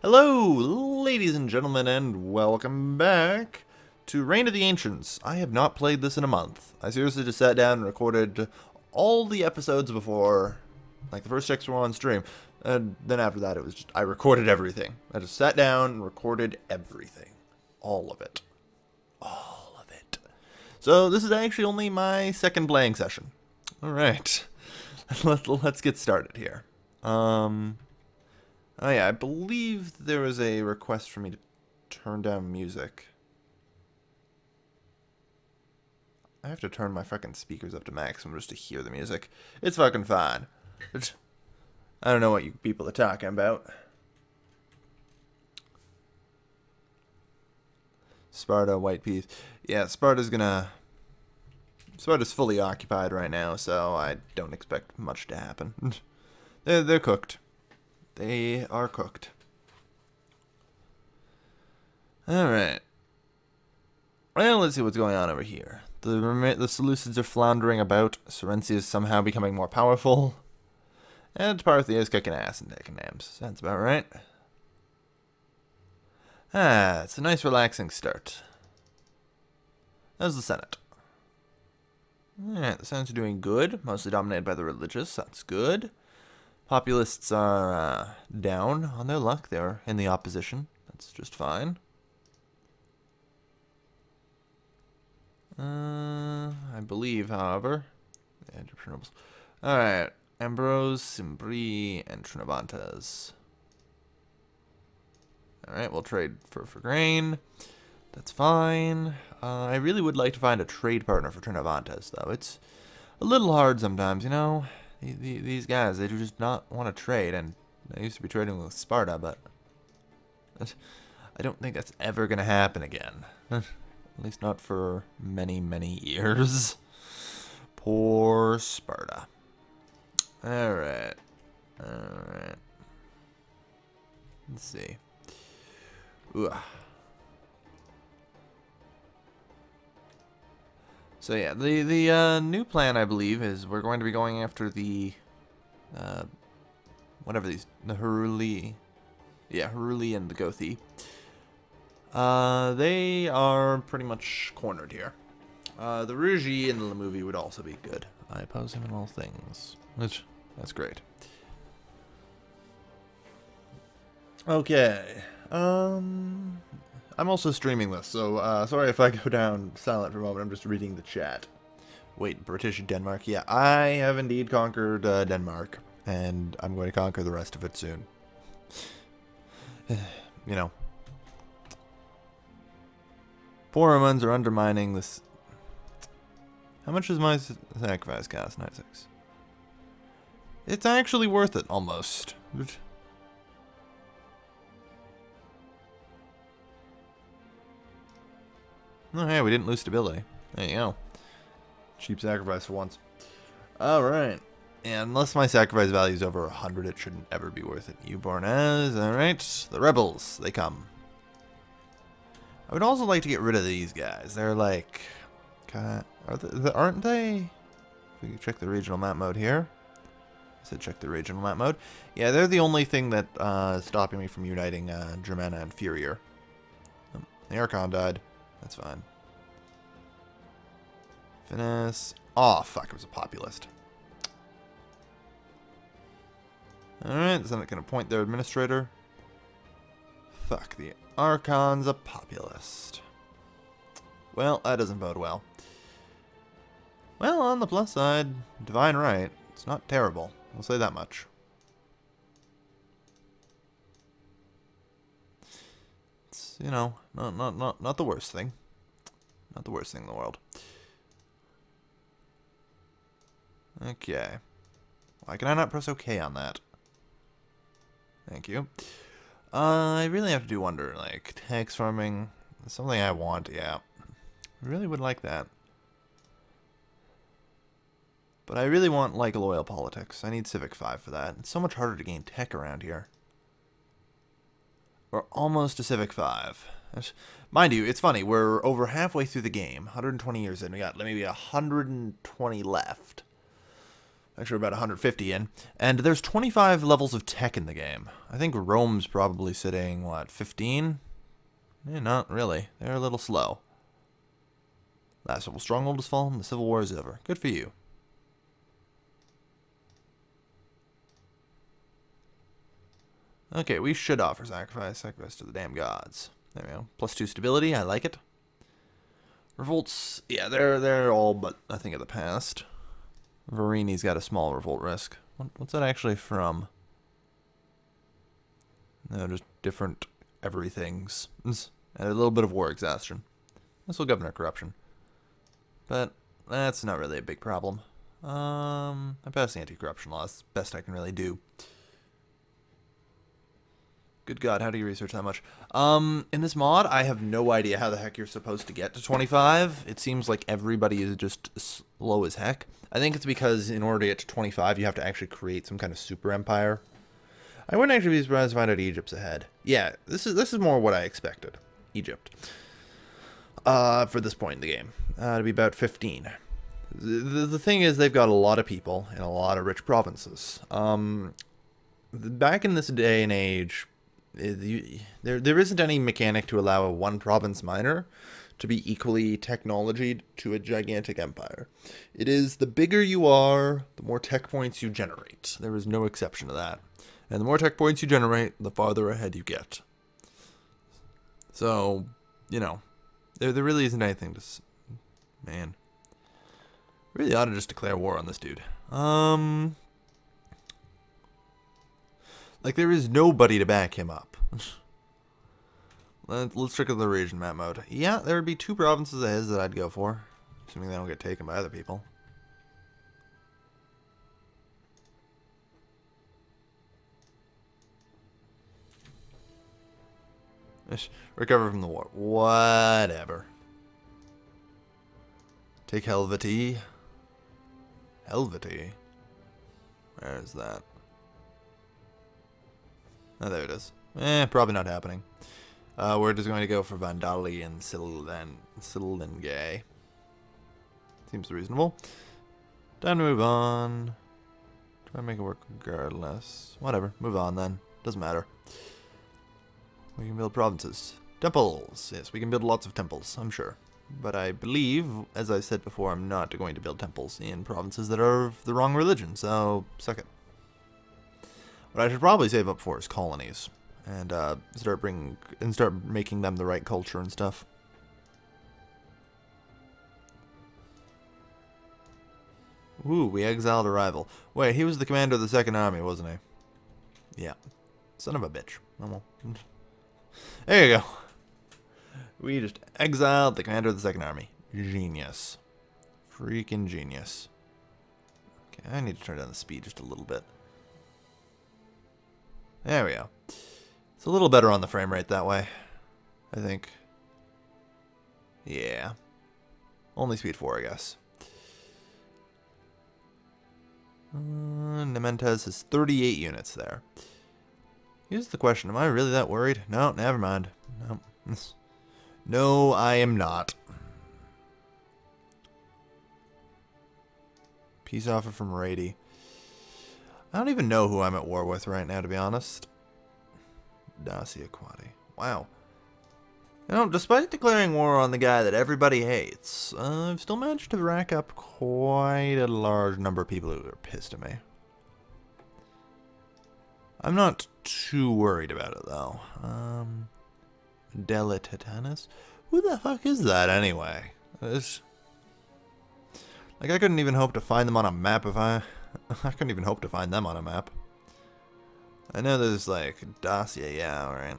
Hello, ladies and gentlemen, and welcome back to Reign of the Ancients. I have not played this in a month. I seriously just sat down and recorded all the episodes before, like the first six were on stream, and then after that it was just, I recorded everything. I just sat down and recorded everything. All of it. All of it. So this is actually only my second playing session. Alright. Let's get started here. Um... Oh yeah, I believe there was a request for me to turn down music. I have to turn my fucking speakers up to maximum just to hear the music. It's fucking fine. It's, I don't know what you people are talking about. Sparta, White Peace. Yeah, Sparta's gonna... Sparta's fully occupied right now, so I don't expect much to happen. they're, they're cooked. They are cooked. Alright. Well, let's see what's going on over here. The the Seleucids are floundering about. Serenci is somehow becoming more powerful. And Parthia is kicking ass and taking names. That's about right. Ah, it's a nice relaxing start. There's the Senate. Alright, the Senate's doing good. Mostly dominated by the religious. That's good. Populists are uh, down on their luck. They're in the opposition. That's just fine. Uh, I believe, however, Alright, Ambrones, Cimbri, and Trinovantes. Alright, we'll trade for, for grain. That's fine. Uh, I really would like to find a trade partner for Trinovantes, though. It's a little hard sometimes, you know? These guys, they do just not want to trade, and I used to be trading with Sparta, but I don't think that's ever going to happen again. At least not for many, many years. Poor Sparta. Alright. Alright. Let's see. So yeah, the the uh, new plan I believe is we're going to be going after the, uh, whatever these the Heruli, yeah Heruli and the Gothi. Uh, they are pretty much cornered here. Uh, the Ruji in the movie would also be good. I oppose him in all things, which that's great. Okay. Um, I'm also streaming this, so uh, sorry if I go down silent for a moment. I'm just reading the chat. Wait, British Denmark? Yeah, I have indeed conquered uh, Denmark, and I'm going to conquer the rest of it soon. you know. Poor Romans are undermining this. How much does my sacrifice cost? 96. It's actually worth it, almost. Oh, yeah, we didn't lose stability. There you go. Cheap sacrifice for once. Alright. And unless my sacrifice value is over 100, it shouldn't ever be worth it. You born as, alright. The rebels, they come. I would also like to get rid of these guys. They're like... are they, aren't they... We can check the regional map mode here. I said check the regional map mode. Yeah, they're the only thing that uh, is stopping me from uniting uh, Germana and Furier. Oh, the Archon died. That's fine. Finesse. Oh, fuck, it was a populist. Alright, that going to appoint their administrator? Fuck, the Archon's a populist. Well, that doesn't bode well. Well, on the plus side, Divine Right, it's not terrible. I'll say that much. You know, not, not, not, not the worst thing. Not the worst thing in the world. Okay. Why can I not press OK on that? Thank you. Uh, I really have to do wonder, like, tax farming. Something I want, yeah. I really would like that. But I really want, like, loyal politics. I need Civic 5 for that. It's so much harder to gain tech around here. We're almost to Civic 5. Mind you, it's funny. We're over halfway through the game. 120 years in. We got maybe 120 left. Actually, about 150 in. And there's 25 levels of tech in the game. I think Rome's probably sitting, what, 15? Eh, not really. They're a little slow. Last civil stronghold has fallen. The Civil War is over. Good for you. Okay, we should offer sacrifice. Sacrifice to the damn gods. There we go. Plus two stability. I like it. Revolts, yeah, they're they're all but I think of the past. Varini's got a small revolt risk. What, what's that actually from? No, just different everythings. And a little bit of war exhaustion. This Also governor corruption. But that's not really a big problem. Um, I passed the anti-corruption laws. Best I can really do. Good God, how do you research that much? Um, in this mod, I have no idea how the heck you're supposed to get to 25. It seems like everybody is just slow as heck. I think it's because in order to get to 25, you have to actually create some kind of super empire. I wouldn't actually be surprised to find out Egypt's ahead. Yeah, this is this is more what I expected. Egypt. Uh, for this point in the game. Uh, to be about 15. The, the thing is, they've got a lot of people in a lot of rich provinces. Um, back in this day and age, there there isn't any mechanic to allow a one province miner to be equally technologied to a gigantic empire. It is the bigger you are, the more tech points you generate. There is no exception to that. And the more tech points you generate, the farther ahead you get. So, you know, there, there really isn't anything to... Man. Really ought to just declare war on this dude. Um, like, there is nobody to back him up. Let, us check out the region map mode. Yeah, there would be two provinces of his that I'd go for. Assuming they don't get taken by other people. Recover from the war. Whatever. Take Helvety. Helvety? Where is that? Oh, there it is. Eh, probably not happening. Uh, we're just going to go for Vandali and Silingay. Seems reasonable. Time to move on. Try to make it work regardless. Whatever. Move on then. Doesn't matter. We can build provinces. Temples. Yes, we can build lots of temples, I'm sure. But I believe, as I said before, I'm not going to build temples in provinces that are of the wrong religion, so suck it. What I should probably save up for is colonies and uh, start bringing and start making them the right culture and stuff. Ooh, we exiled a rival. Wait, he was the commander of the Second Army, wasn't he? Yeah. Son of a bitch. Oh. There you go. We just exiled the commander of the Second Army. Genius. Freaking genius. Okay, I need to turn down the speed just a little bit. There we go. It's a little better on the frame rate that way, I think. Yeah. Only speed 4, I guess. Uh, Nementez has 38 units there. Here's the question, am I really that worried? No, never mind. No, no I am not. Peace offer from Rady. I don't even know who I'm at war with right now, to be honest. Dacia Quadi. Wow. You know, despite declaring war on the guy that everybody hates, uh, I've still managed to rack up quite a large number of people who are pissed at me. I'm not too worried about it, though. Um, Delitatanus? Who the fuck is that, anyway? It's, like, I couldn't even hope to find them on a map if I... I couldn't even hope to find them on a map. I know there's like Dacia, yeah, alright.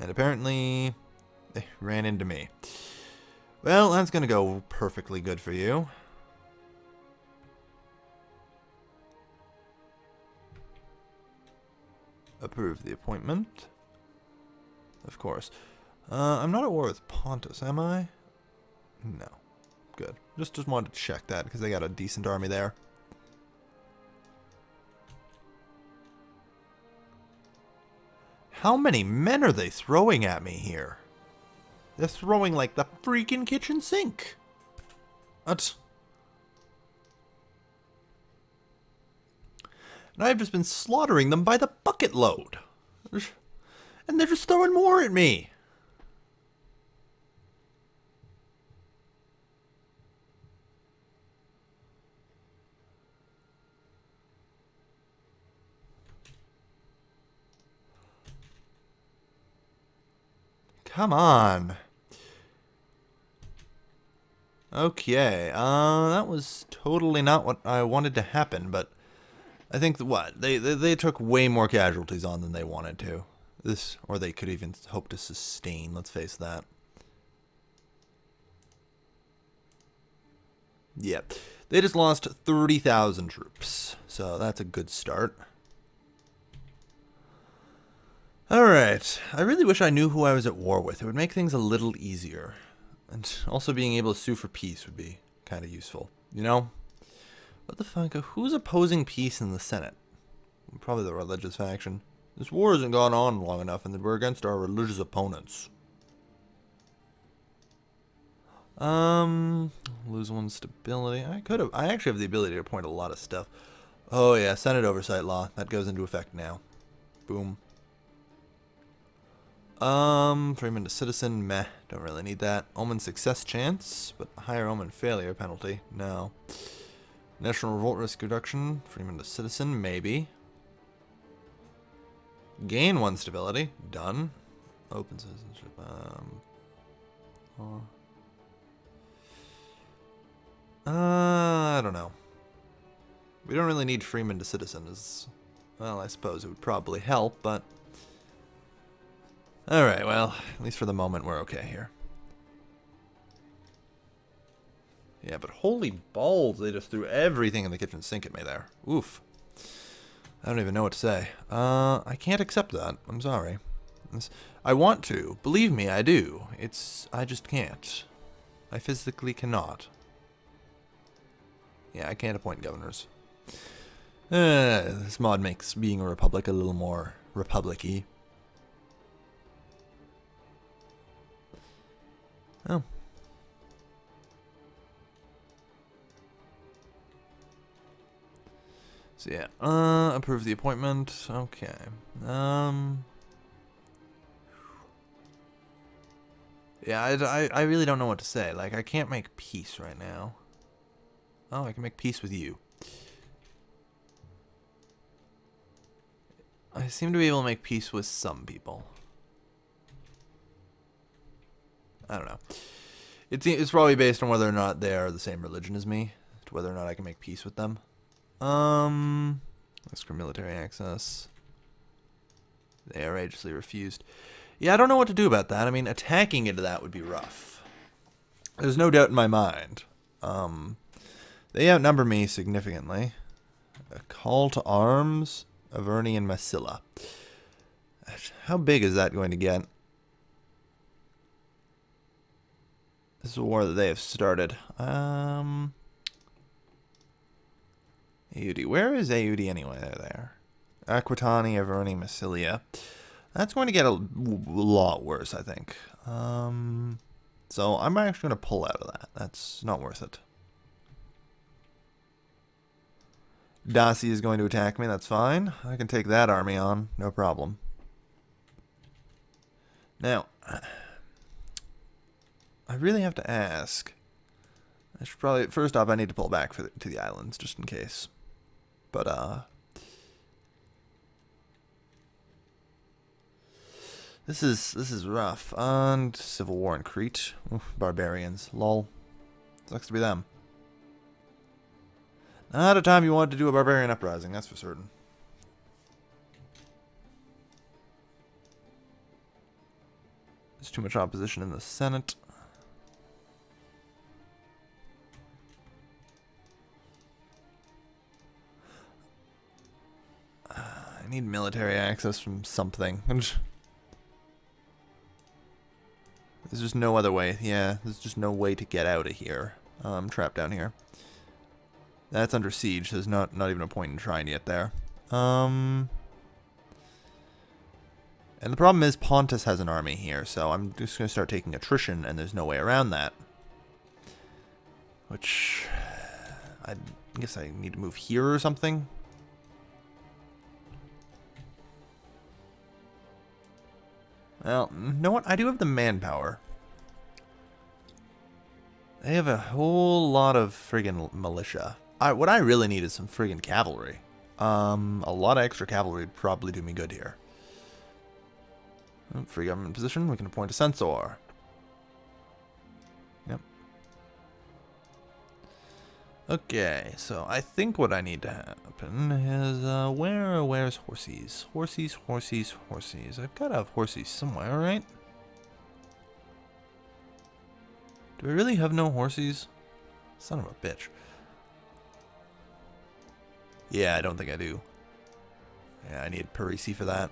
and apparently they ran into me. Well, that's gonna go perfectly good for you. Approve the appointment. Of course. Uh, I'm not at war with Pontus, am I? No. Good. Just just wanted to check that because they got a decent army there. How many men are they throwing at me here? They're throwing like the freaking kitchen sink. What? And I've just been slaughtering them by the bucket load. And they're just throwing more at me. Come on. Okay, uh, that was totally not what I wanted to happen, but I think, what, they, they, they took way more casualties on than they wanted to. This, or they could even hope to sustain, let's face that. Yep. They just lost 30,000 troops, so that's a good start. Alright, I really wish I knew who I was at war with. It would make things a little easier. And also being able to sue for peace would be kind of useful. You know? What the fuck? Who's opposing peace in the Senate? Probably the religious faction. This war hasn't gone on long enough and we're against our religious opponents. Um, lose one stability. I could have. I actually have the ability to appoint a lot of stuff. Oh yeah, Senate oversight law. That goes into effect now. Boom. Um, Freeman to citizen, meh, don't really need that. Omen success chance, but higher omen failure penalty, no. National revolt risk reduction, Freeman to citizen, maybe. Gain one stability, done. Open citizenship, um. Uh, I don't know. We don't really need Freeman to citizen as well, I suppose it would probably help, but Alright, well, at least for the moment we're okay here. Yeah, but holy balls, they just threw everything in the kitchen sink at me there. Oof. I don't even know what to say. Uh, I can't accept that. I'm sorry. It's, I want to. Believe me, I do. It's... I just can't. I physically cannot. Yeah, I can't appoint governors. Uh, this mod makes being a republic a little more republic-y. Oh. So yeah, uh, approve the appointment. Okay. Um. Yeah, I, I, I really don't know what to say. Like, I can't make peace right now. Oh, I can make peace with you. I seem to be able to make peace with some people. I don't know. It's it's probably based on whether or not they are the same religion as me, to whether or not I can make peace with them. Um, ask for military access. They outrageously refused. Yeah, I don't know what to do about that. I mean, attacking into that would be rough. There's no doubt in my mind. Um, they outnumber me significantly. A call to arms, Averni and Massilia. How big is that going to get? This is a war that they have started. Um, Audi. Where is Audi anyway? They're there. Aquitani, Averni, Massilia. That's going to get a lot worse, I think. Um, so I'm actually going to pull out of that. That's not worth it. Daci is going to attack me. That's fine. I can take that army on. No problem. Now... I really have to ask. I should probably first off I need to pull back for the, to the islands just in case. But uh This is this is rough. And civil war in Crete. Oof, barbarians. Lol. Sucks to be them. Not a time you wanted to do a barbarian uprising, that's for certain. There's too much opposition in the Senate. I need military access from something. there's just no other way. Yeah, there's just no way to get out of here. Uh, I'm trapped down here. That's under siege. There's not not even a point in trying to get there. Um. And the problem is Pontus has an army here, so I'm just going to start taking attrition, and there's no way around that. Which... I guess I need to move here or something. Well, you know what? I do have the manpower. They have a whole lot of friggin' militia. I, what I really need is some friggin' cavalry. Um, a lot of extra cavalry would probably do me good here. Free government position, we can appoint a censor. Okay, so I think what I need to happen is, uh, where, where's horsies? Horsies, horsies, horsies. I've got to have horsies somewhere, right? Do I really have no horsies? Son of a bitch. Yeah, I don't think I do. Yeah, I need Parisi for that.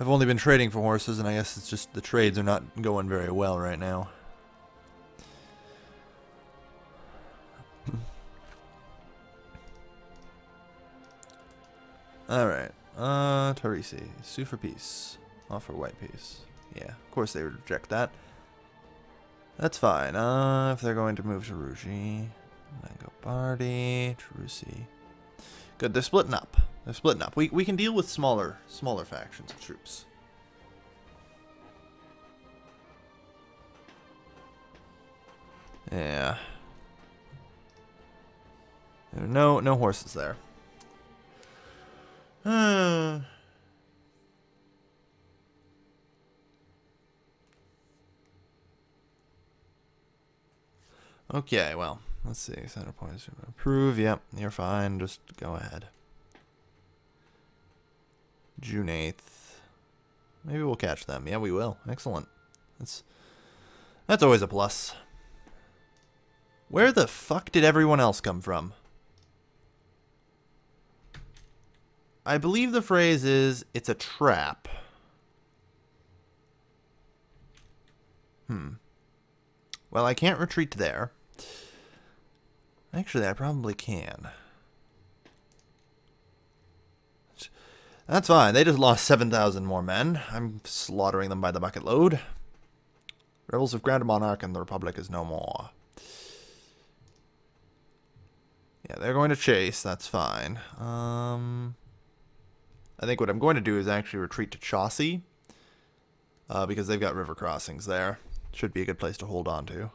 I've only been trading for horses, and I guess it's just the trades are not going very well right now. Alright. Uh, Tarisi. Sue for peace. Offer white peace. Yeah, of course they would reject that. That's fine. Uh, if they're going to move to Ruji, Langobardi, Trusi. Good, they're splitting up. They're splitting up. We, we can deal with smaller smaller factions of troops. Yeah. No no horses there. Okay, well, let's see. Center points. Approve. Yep, you're fine. Just go ahead. June 8th. Maybe we'll catch them. Yeah, we will. Excellent. That's that's always a plus. Where the fuck did everyone else come from? I believe the phrase is, it's a trap. Hmm. Well, I can't retreat there. Actually, I probably can. That's fine. They just lost 7,000 more men. I'm slaughtering them by the bucket load. Rebels of Grand Monarch and the Republic is no more. Yeah, they're going to chase. That's fine. Um, I think what I'm going to do is actually retreat to Chauci. Uh, because they've got river crossings there. Should be a good place to hold on to.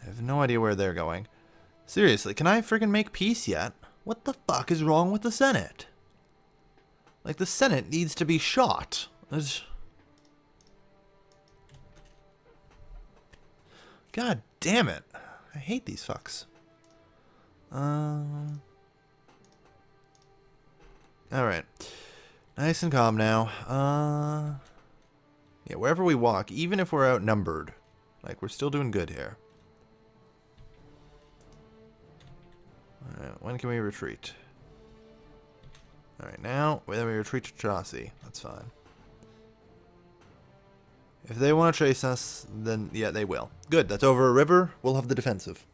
I have no idea where they're going. Seriously, can I friggin' make peace yet? What the fuck is wrong with the Senate? Like, the Senate needs to be shot. God damn it. I hate these fucks. Um... Alright. Nice and calm now. Uh... Yeah, wherever we walk, even if we're outnumbered, like, we're still doing good here. Alright, when can we retreat? Alright, now, then we retreat to Chauci. That's fine. If they want to chase us, then yeah, they will. Good, that's over a river. We'll have the defensive.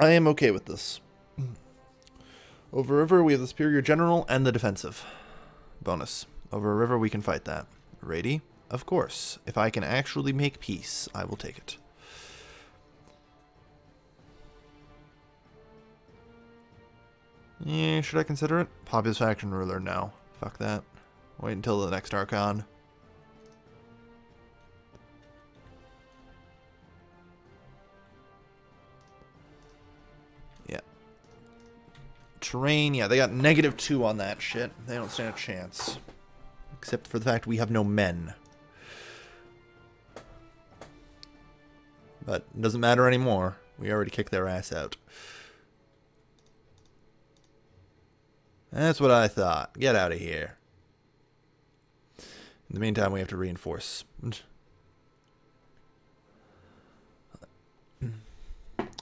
I am okay with this. Over river, we have the superior general and the defensive. Bonus. Over a river, we can fight that. Ready? Of course. If I can actually make peace, I will take it. Should I consider it? Populous faction ruler, no. Fuck that. Wait until the next Archon. Terrain, yeah, they got negative two on that shit. They don't stand a chance. Except for the fact we have no men. But it doesn't matter anymore. We already kicked their ass out. That's what I thought. Get out of here. In the meantime, we have to reinforce.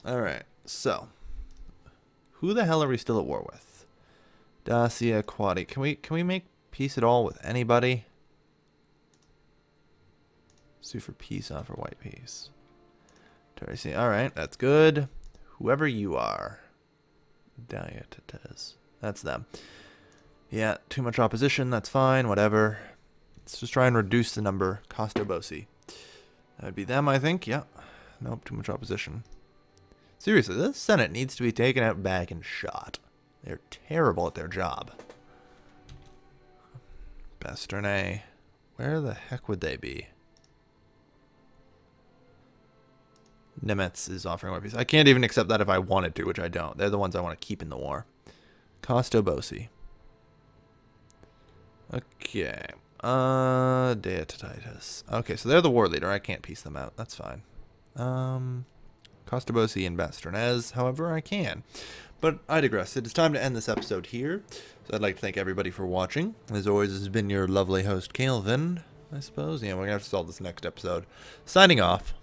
Alright, so. Who the hell are we still at war with? Dacia Quadi. Can we can we make peace at all with anybody? Sue for peace, offer white peace. Tracy. Alright, that's good. Whoever you are. Diatetes. That's them. Yeah, too much opposition, that's fine, whatever. Let's just try and reduce the number. Costoboci. That would be them, I think. Yeah. Nope, too much opposition. Seriously, this Senate needs to be taken out back and shot. They're terrible at their job. Bastogne. Where the heck would they be? Nemetz is offering peace. I can't even accept that if I wanted to, which I don't. They're the ones I want to keep in the war. Costoboci. Okay. Uh, Deotatitus. Okay, so they're the war leader. I can't piece them out. That's fine. Um, Costoboci and Basternez, however, I can. But I digress. It is time to end this episode here. So I'd like to thank everybody for watching. As always, this has been your lovely host, Kailvin, I suppose. Yeah, we're going to have to solve this next episode. Signing off.